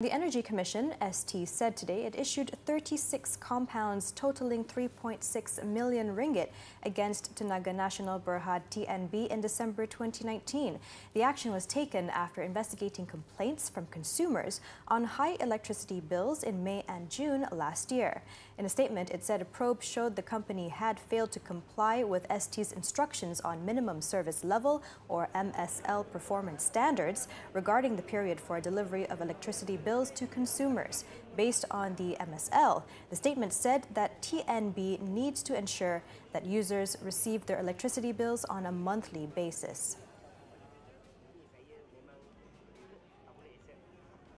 The Energy Commission, ST, said today it issued 36 compounds totaling 3.6 million ringgit against Tenaga Nasional Berhad TNB in December 2019. The action was taken after investigating complaints from consumers on high electricity bills in May and June last year. In a statement, it said a probe showed the company had failed to comply with ST's instructions on minimum service level or MSL performance standards regarding the period for delivery of electricity bills to consumers. Based on the MSL, the statement said that TNB needs to ensure that users receive their electricity bills on a monthly basis.